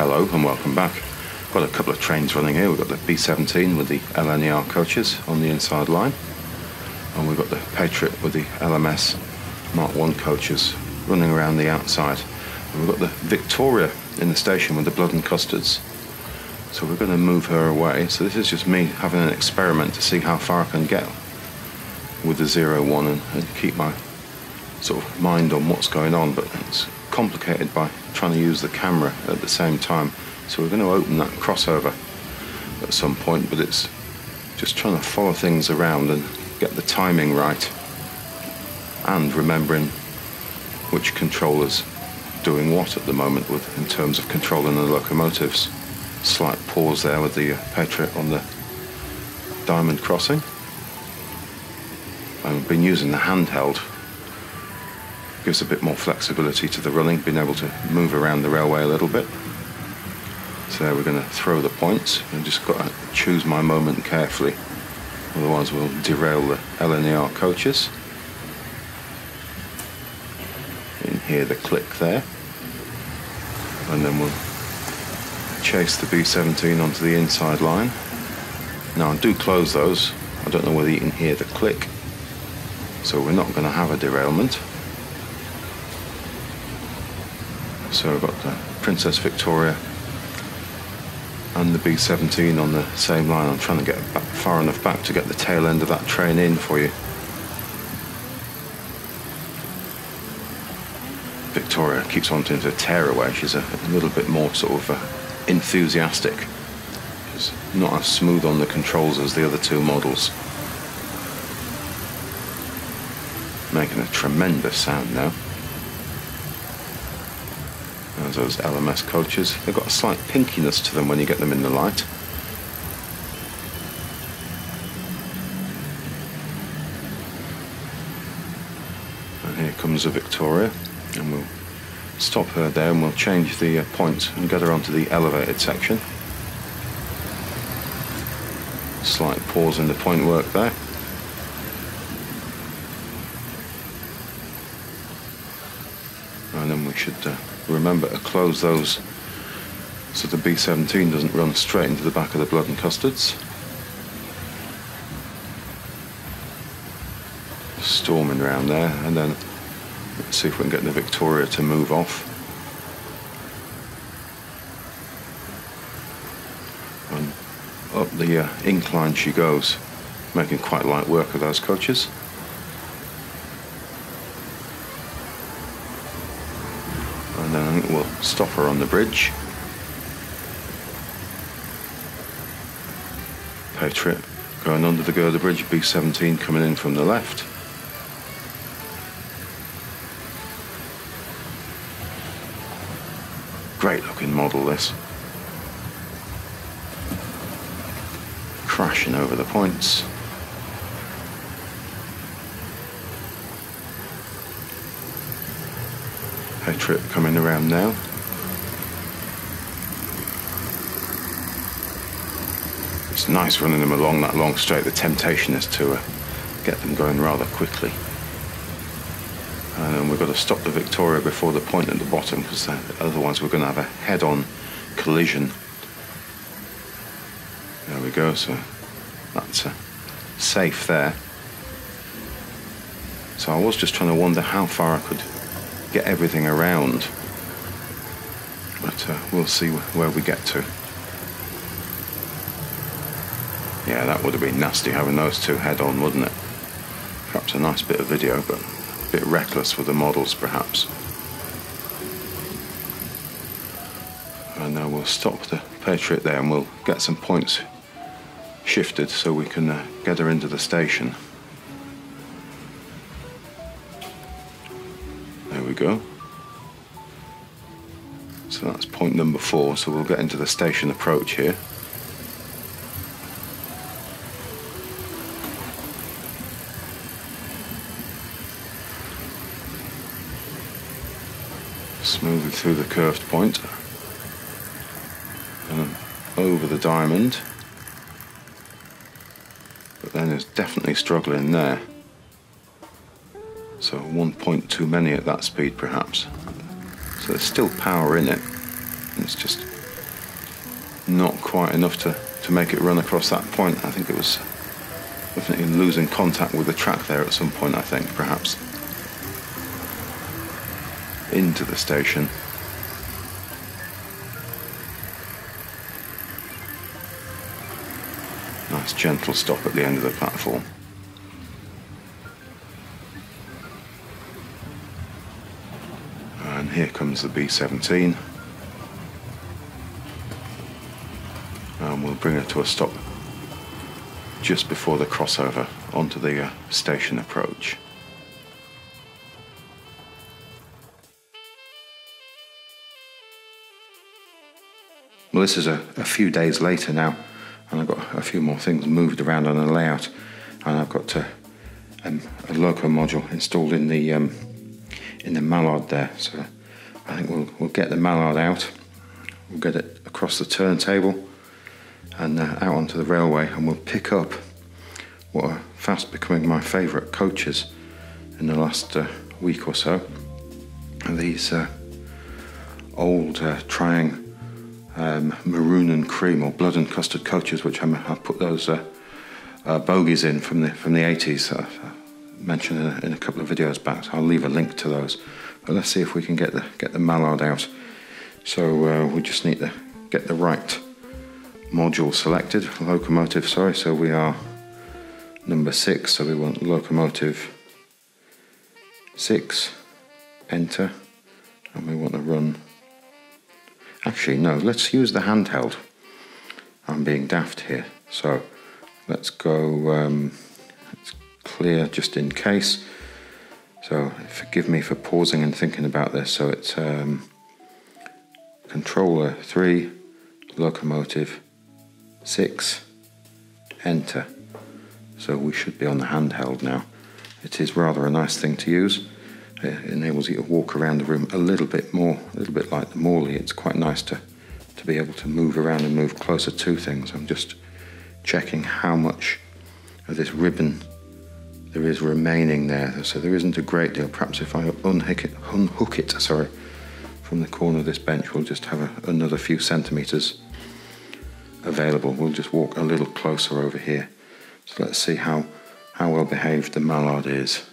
Hello and welcome back. We've got a couple of trains running here. We've got the B17 with the LNER coaches on the inside line, and we've got the Patriot with the LMS Mark 1 coaches running around the outside. And we've got the Victoria in the station with the blood and custards. So we're going to move her away. So this is just me having an experiment to see how far I can get with the zero one and, and keep my sort of mind on what's going on. But it's complicated by trying to use the camera at the same time. So we're going to open that crossover at some point, but it's just trying to follow things around and get the timing right and remembering which controller's doing what at the moment with in terms of controlling the locomotives. Slight pause there with the uh, Patriot on the diamond crossing. I've been using the handheld gives a bit more flexibility to the running, being able to move around the railway a little bit. So we're going to throw the points and just got to choose my moment carefully. Otherwise we'll derail the LNER coaches. You can hear the click there. And then we'll chase the B-17 onto the inside line. Now I do close those. I don't know whether you can hear the click. So we're not going to have a derailment. So we've got the Princess Victoria and the B-17 on the same line. I'm trying to get back far enough back to get the tail end of that train in for you. Victoria keeps wanting to tear away. She's a, a little bit more sort of uh, enthusiastic. She's not as smooth on the controls as the other two models. Making a tremendous sound now. There's those LMS coaches. They've got a slight pinkiness to them when you get them in the light. And here comes a Victoria, and we'll stop her there and we'll change the uh, point and get her onto the elevated section. Slight pause in the point work there. And then we should uh, remember to close those so the B-17 doesn't run straight into the back of the blood and custards. Storming around there and then let's see if we can get the Victoria to move off. And up the uh, incline she goes, making quite light work of those coaches. Then I think we'll stop her on the bridge. Patriot going under the girder bridge, B-17 coming in from the left. Great looking model this. Crashing over the points. Patriot coming around now. It's nice running them along that long straight. The temptation is to uh, get them going rather quickly. And we've got to stop the Victoria before the point at the bottom because uh, otherwise we're going to have a head-on collision. There we go, so that's uh, safe there. So I was just trying to wonder how far I could get everything around. But uh, we'll see where we get to. Yeah, that would have been nasty having those two head on, wouldn't it? Perhaps a nice bit of video, but a bit reckless with the models, perhaps. And now we'll stop the Patriot there and we'll get some points shifted so we can uh, get her into the station. There we go. So that's point number four, so we'll get into the station approach here. Through the curved point and over the diamond. But then it's definitely struggling there. So one point too many at that speed, perhaps. So there's still power in it. It's just not quite enough to, to make it run across that point. I think it was definitely losing contact with the track there at some point, I think, perhaps. Into the station. Gentle stop at the end of the platform. And here comes the B-17. And we'll bring her to a stop just before the crossover onto the uh, station approach. Well, this is a, a, few days later now, and I've got a few more things moved around on the layout, and I've got to, um, a loco module installed in the um, in the mallard there. So I think we'll we'll get the mallard out, we'll get it across the turntable, and uh, out onto the railway, and we'll pick up what are fast becoming my favourite coaches in the last uh, week or so. These uh, old uh, Tri-ang um, maroon and cream or blood and custard coaches, which i put those uh, uh, bogies in from the from the 80s. I mentioned in a, in a couple of videos back. So I'll leave a link to those. But let's see if we can get the get the mallard out. So uh, we just need to get the right module selected, locomotive, sorry, so we are number six, so we want locomotive six, enter, and we want to run, actually no, let's use the handheld. I'm being daft here, so let's go, um, let's clear just in case. So forgive me for pausing and thinking about this. So it's um, controller 3, locomotive 6, enter. So we should be on the handheld now. It is rather a nice thing to use. It enables you to walk around the room a little bit more, a little bit like the Morley. It's quite nice to, to be able to move around and move closer to things. I'm just checking how much of this ribbon there is remaining there. So there isn't a great deal. Perhaps if I unhook it, unhook it sorry, from the corner of this bench, we'll just have a, another few centimetres available. We'll just walk a little closer over here. So let's see how, how well behaved the mallard is.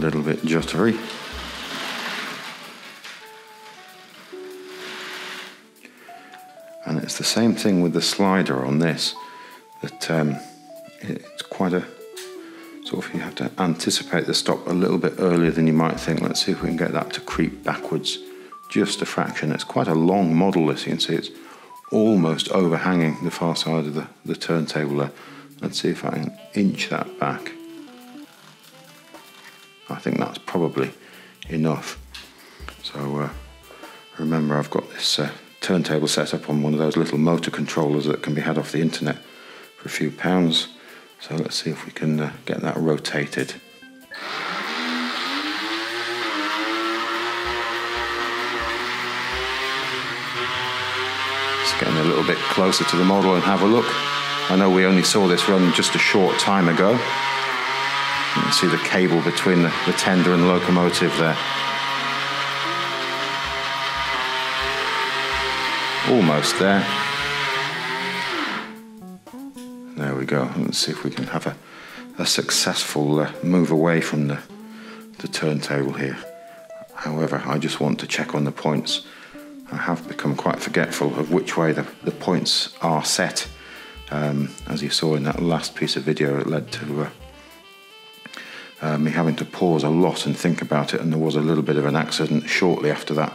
Little bit jittery. And it's the same thing with the slider on this, that um, it's quite a sort of you have to anticipate the stop a little bit earlier than you might think. Let's see if we can get that to creep backwards just a fraction. It's quite a long model, this you can see it's almost overhanging the far side of the, the turntable there. Let's see if I can inch that back. I think that's probably enough. So uh, remember I've got this uh, turntable set up on one of those little motor controllers that can be had off the internet for a few pounds. So let's see if we can uh, get that rotated. getting a little bit closer to the model and have a look. I know we only saw this run just a short time ago. You can see the cable between the, the tender and the locomotive there. Almost there. There we go. Let's see if we can have a, a successful uh, move away from the, the turntable here. However, I just want to check on the points. I have become quite forgetful of which way the, the points are set. Um, as you saw in that last piece of video, it led to uh, uh, me having to pause a lot and think about it, and there was a little bit of an accident shortly after that.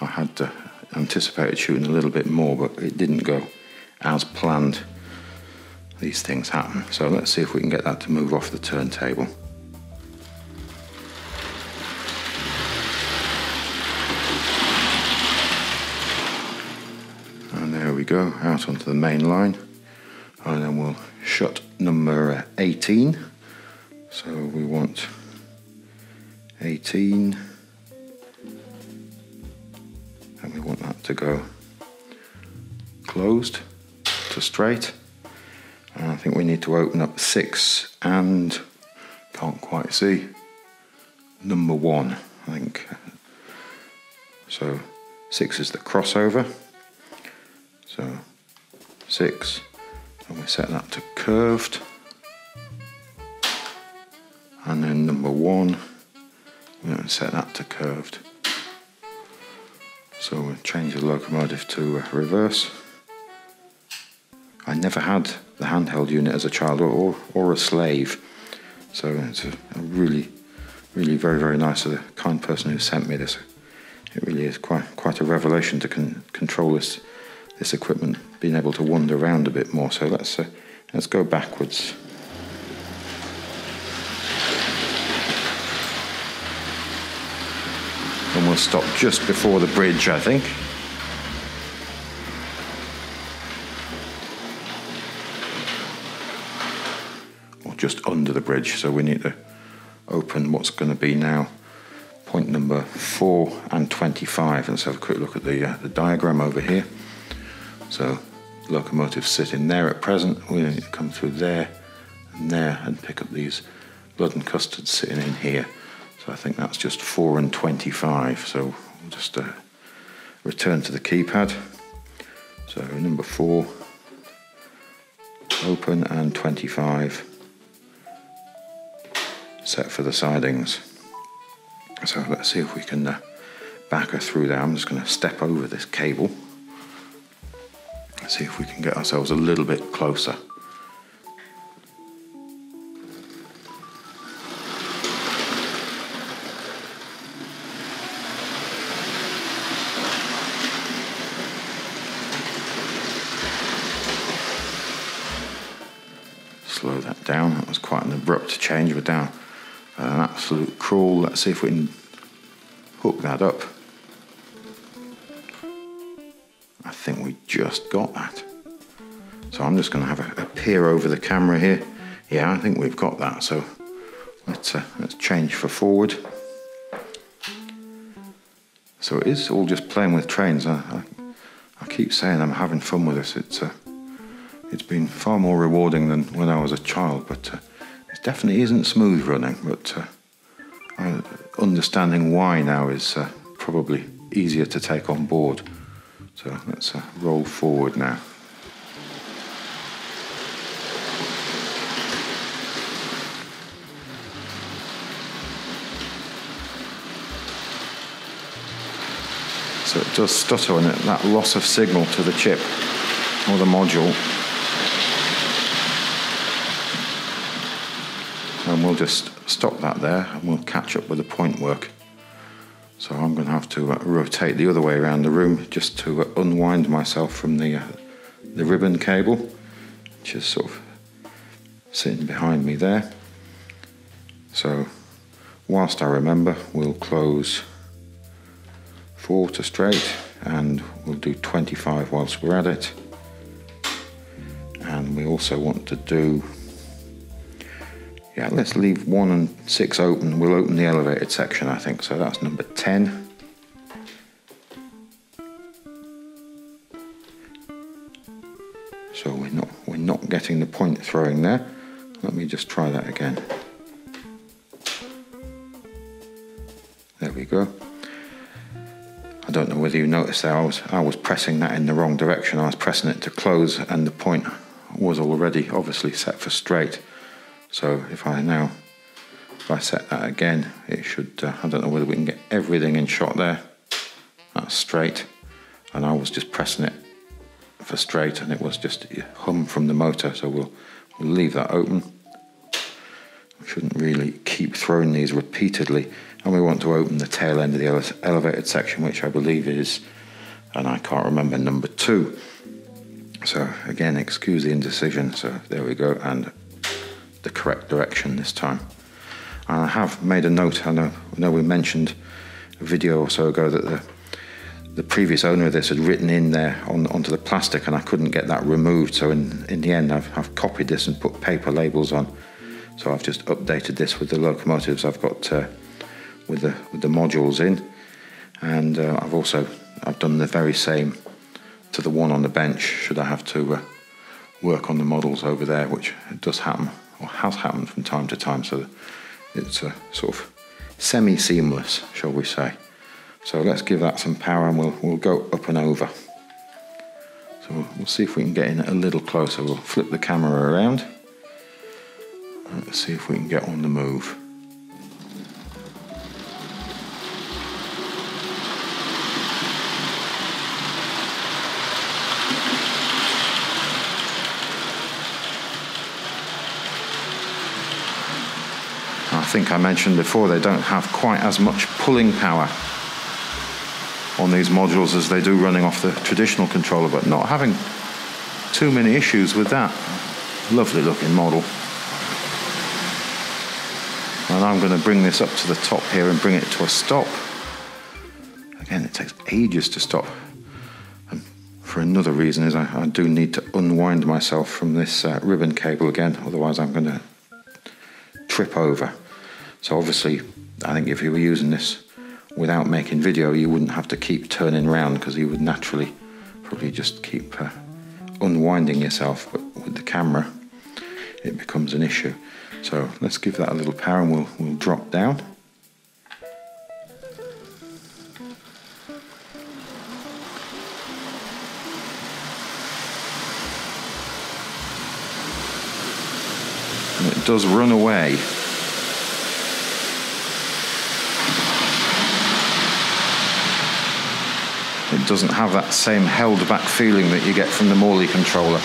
I had uh, anticipated shooting a little bit more, but it didn't go as planned. These things happen. So let's see if we can get that to move off the turntable. And there we go, out onto the main line. And then we'll shut number 18. So we want 18. And we want that to go closed to straight. And I think we need to open up 6 and can't quite see. number one, I think. So six is the crossover. So six, and we set that to curved. And then number one, we're going to set that to curved. So we'll change the locomotive to reverse. I never had the handheld unit as a child or, or a slave. So it's a, a really, really very, very nice of the kind person who sent me this. It really is quite quite a revelation to con control this this equipment, being able to wander around a bit more. So let's uh, let's go backwards. Stop just before the bridge, I think. Or just under the bridge, so we need to open what's going to be now point number 4 and 25. Let's have a quick look at the, uh, the diagram over here. So locomotives sit in there at present, we need to come through there and there and pick up these blood and custard sitting in here. So I think that's just 4 and 25. So we'll just uh, return to the keypad. So number 4, open and 25 set for the sidings. So let's see if we can uh, back her through there. I'm just going to step over this cable. See if we can get ourselves a little bit closer. Slow that down. That was quite an abrupt change. We're down an absolute crawl. Let's see if we can hook that up. I think we just got that. So I'm just going to have a, a, peer over the camera here. Yeah, I think we've got that. So let's uh, let's change for forward. So it is all just playing with trains. I, I, I keep saying I'm having fun with this. It's uh, it's been far more rewarding than when I was a child, but. Uh, it definitely isn't smooth running, but uh, understanding why now is uh, probably easier to take on board. So let's uh, roll forward now. So it does stutter and that loss of signal to the chip or the module and we'll just stop that there and we'll catch up with the point work. So I'm going to have to uh, rotate the other way around the room just to uh, unwind myself from the, uh, the ribbon cable, which is sort of sitting behind me there. So whilst I remember, we'll close 4 to straight and we'll do 25 whilst we're at it. And we also want to do yeah, let's leave 1 and 6 open. We'll open the elevated section, I think. So that's number 10. So we're not, we're not getting the point throwing there. Let me just try that again. There we go. I don't know whether you noticed that I was, I was pressing that in the wrong direction. I was pressing it to close and the point was already obviously set for straight. So if I now, if I set that again, it should, uh, I don't know whether we can get everything in shot there. That's straight. And I was just pressing it for straight and it was just hum from the motor. So we'll, we'll leave that open. We shouldn't really keep throwing these repeatedly. And we want to open the tail end of the ele elevated section, which I believe is, and I can't remember, number two. So again, excuse the indecision. So there we go. And the correct direction this time. And I have made a note, I know, I know we mentioned a video or so ago that the, the previous owner of this had written in there on, onto the plastic and I couldn't get that removed. So in, in the end, I've, I've copied this and put paper labels on. So I've just updated this with the locomotives I've got uh, with, the, with the modules in. And uh, I've also, I've done the very same to the one on the bench should I have to uh, work on the models over there, which does happen or has happened from time to time. So it's uh, sort of semi-seamless, shall we say. So let's give that some power and we'll, we'll go up and over. So we'll, we'll see if we can get in a little closer. We'll flip the camera around. Let's see if we can get on the move. Think I mentioned before, they don't have quite as much pulling power on these modules as they do running off the traditional controller, but not having too many issues with that. Lovely looking model. And I'm going to bring this up to the top here and bring it to a stop. Again, it takes ages to stop. And for another reason is I, I do need to unwind myself from this uh, ribbon cable again, otherwise I'm going to trip over. So obviously, I think if you were using this without making video, you wouldn't have to keep turning around because you would naturally probably just keep uh, unwinding yourself. But with the camera, it becomes an issue. So let's give that a little power and we'll, we'll drop down. It does run away doesn't have that same held back feeling that you get from the Morley controller.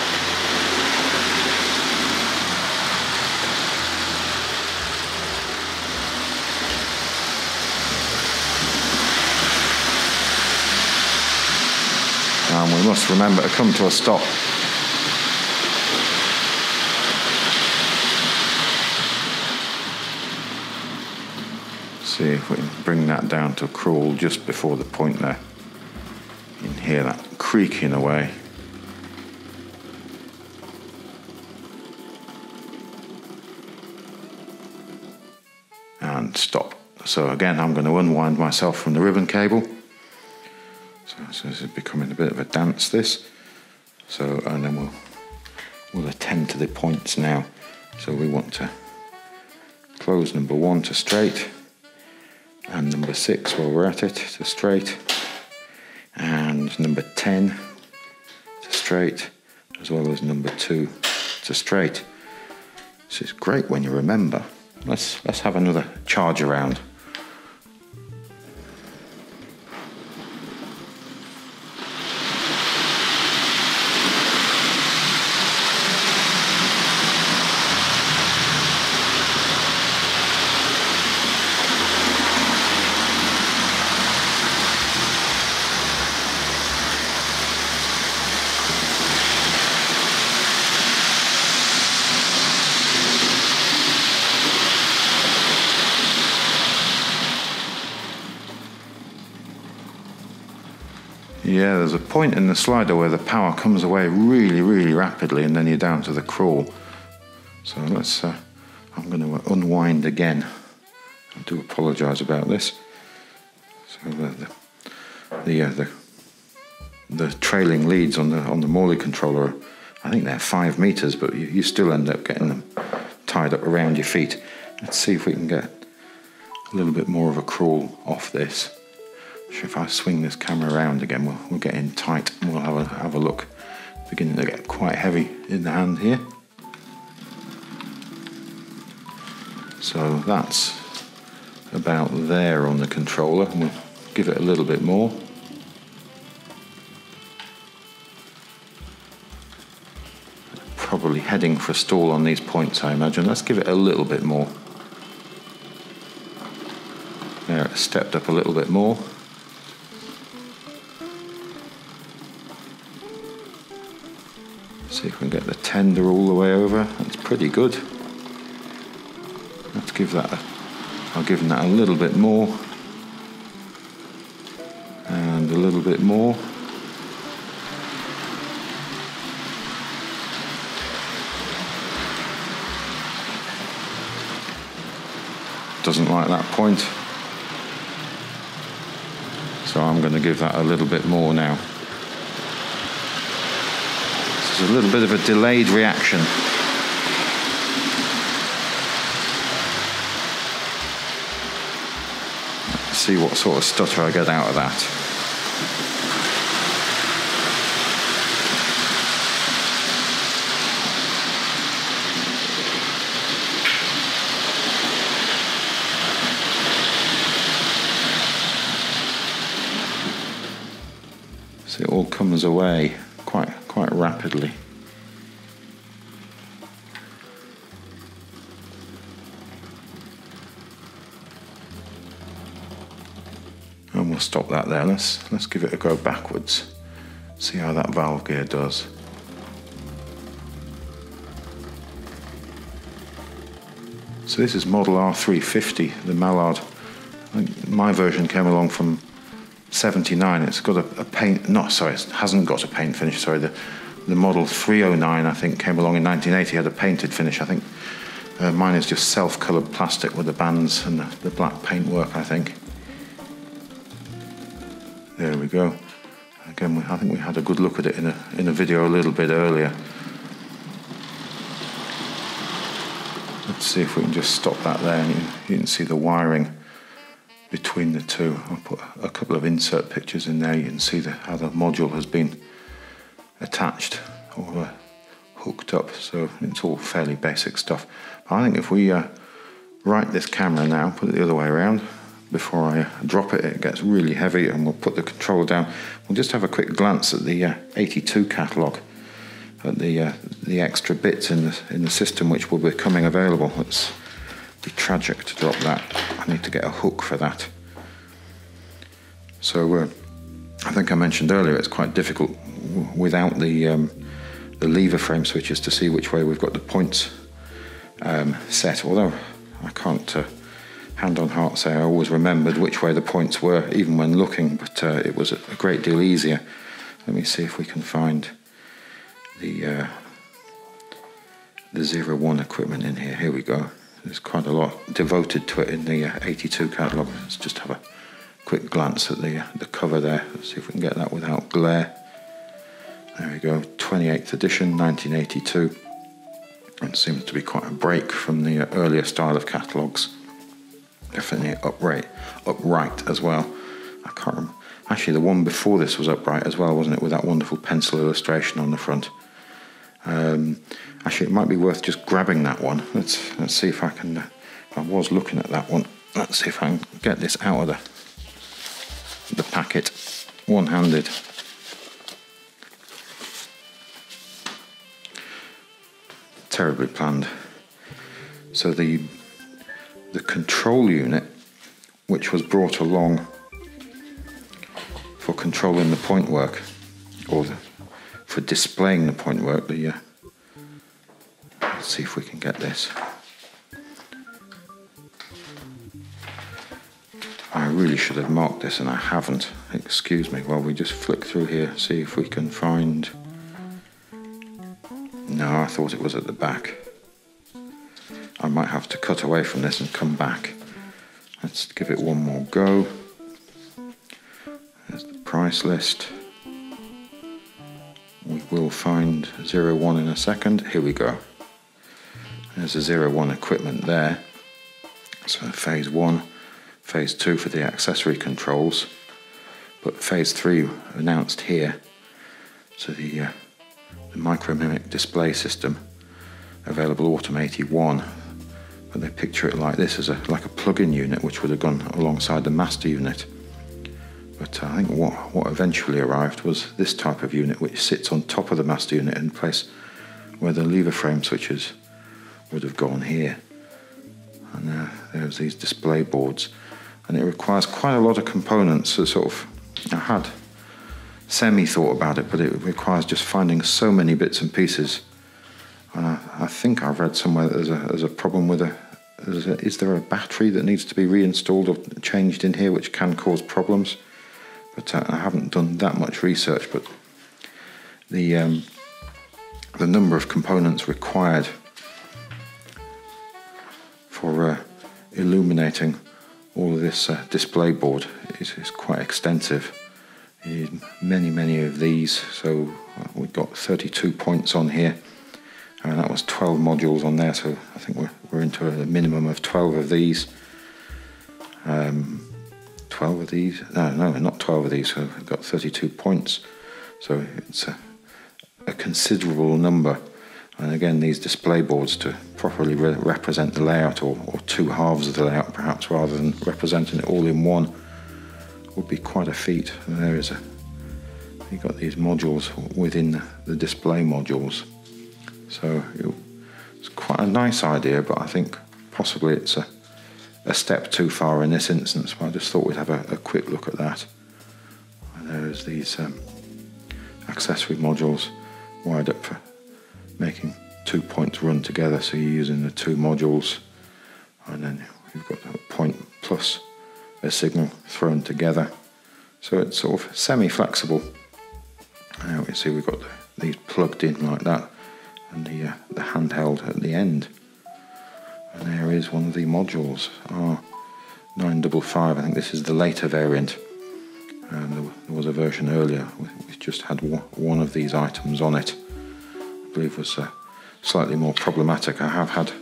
And we must remember to come to a stop. See if we can bring that down to a crawl just before the point there hear that creaking away. And stop. So again, I'm going to unwind myself from the ribbon cable. So, so this is becoming a bit of a dance, this. So, and then we'll, we'll attend to the points now. So we want to close number one to straight and number six while we're at it to straight and number 10 to straight as well as number 2 to straight. This is great when you remember. Let's, let's have another charge around. Yeah, there's a point in the slider where the power comes away really, really rapidly, and then you're down to the crawl. So let's. Uh, I'm going to unwind again. I do apologise about this. So the the uh, the the trailing leads on the on the Morley controller, I think they're five meters, but you, you still end up getting them tied up around your feet. Let's see if we can get a little bit more of a crawl off this if I swing this camera around again, we'll, we'll get in tight and we'll have a, have a look. Beginning to get quite heavy in the hand here. So that's about there on the controller. We'll give it a little bit more. Probably heading for a stall on these points, I imagine. Let's give it a little bit more. There, it stepped up a little bit more. Tender all the way over. That's pretty good. Let's give that a, I'll give that a little bit more. And a little bit more. Doesn't like that point. So I'm going to give that a little bit more now. A little bit of a delayed reaction. see what sort of stutter I get out of that. So it all comes away And we'll stop that there. Let's let's give it a go backwards. See how that valve gear does. So this is model R350, the Mallard. My version came along from 79. It's got a, a, paint, not sorry, it hasn't got a paint finish. Sorry, the the model 309 I think came along in 1980 had a painted finish. I think uh, mine is just self-coloured plastic with the bands and the, the black paintwork. I think. We go. Again, we, I think we had a good look at it in a in a video a little bit earlier. Let's see if we can just stop that there, and you, you can see the wiring between the two. I'll put a couple of insert pictures in there. You can see the, how the module has been attached or uh, hooked up. So it's all fairly basic stuff. I think if we uh, right this camera now, put it the other way around, before I drop it, it gets really heavy and we'll put the controller down. We'll just have a quick glance at the uh, 82 catalogue, at the uh, the extra bits in the, in the system which will be coming available. It's be tragic to drop that. I need to get a hook for that. So uh, I think I mentioned earlier it's quite difficult without the um, the lever frame switches to see which way we've got the points um, set. Although I can't uh, hand on heart say I always remembered which way the points were even when looking, but uh, it was a great deal easier. Let me see if we can find the uh, the zero one equipment in here. Here we go. There's quite a lot devoted to it in the uh, 82 catalogue. Let's just have a quick glance at the, uh, the cover there. Let's see if we can get that without glare. There we go, 28th edition, 1982. It seems to be quite a break from the uh, earlier style of catalogues. Definitely upright, upright as well. I can't remember. Actually, the one before this was upright as well, wasn't it? With that wonderful pencil illustration on the front. Um, actually, it might be worth just grabbing that one. Let's let's see if I can. Uh, I was looking at that one. Let's see if I can get this out of the the packet one-handed. Terribly planned. So the the control unit, which was brought along for controlling the point work, or the for displaying the point work. The, uh, let's see if we can get this. I really should have marked this and I haven't. Excuse me while we just flick through here, see if we can find. No, I thought it was at the back. Might have to cut away from this and come back. Let's give it one more go. There's the price list. We will find 01 in a second. Here we go. There's a 01 equipment there. So phase 1, phase 2 for the accessory controls, but phase 3 announced here. So the, uh, the micromimic display system, available Autumn 81, but they picture it like this as a like a plug-in unit which would have gone alongside the master unit. But I think what, what eventually arrived was this type of unit which sits on top of the master unit in place where the lever frame switches would have gone here. And uh, there's these display boards. And it requires quite a lot of components. So sort of, I had semi thought about it, but it requires just finding so many bits and pieces. And I, I think I've read somewhere that there's a, there's a problem with a, is there a battery that needs to be reinstalled or changed in here which can cause problems? but uh, I haven't done that much research. But the um, the number of components required for uh, illuminating all of this uh, display board is, is quite extensive. Many, many of these. So uh, we've got 32 points on here, and that was 12 modules on there. So I think we're, we're into a minimum of 12 of these. Um, 12 of these. No, no, not 12 of these. So I've got 32 points. So it's a, a considerable number. And again, these display boards to properly re represent the layout or, or two halves of the layout perhaps rather than representing it all in one would be quite a feat. And there is a, you've got these modules within the display modules. So it's quite a nice idea, but I think possibly it's a, a step too far in this instance. But I just thought we'd have a, a quick look at that. And there's these um, accessory modules wired up for making two points run together. So you're using the two modules, and then you've got a point plus a signal thrown together. So it's sort of semi-flexible. Now you see we've got these plugged in like that, and the uh, the handheld at the end. And there is one of the modules, R955. I think this is the later variant. Um, there was a version earlier which just had one of these items on it I believe was uh, slightly more problematic. I have had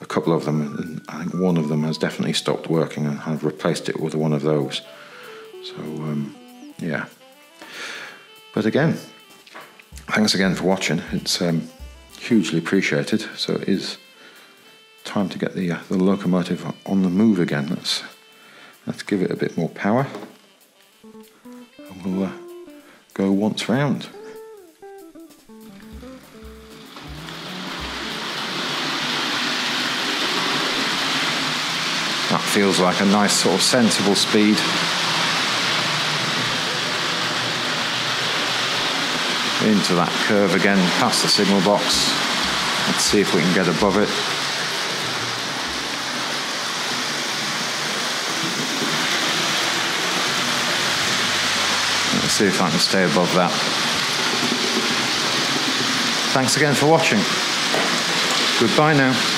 a couple of them, and I think one of them has definitely stopped working, and I've replaced it with one of those. So, um, yeah. But again, thanks again for watching. It's um, hugely appreciated. So it is time to get the uh, the locomotive on the move again. Let's let's give it a bit more power, and we'll uh, go once round. That feels like a nice sort of sensible speed. Into that curve again, past the signal box. Let's see if we can get above it. Let's see if I can stay above that. Thanks again for watching. Goodbye now.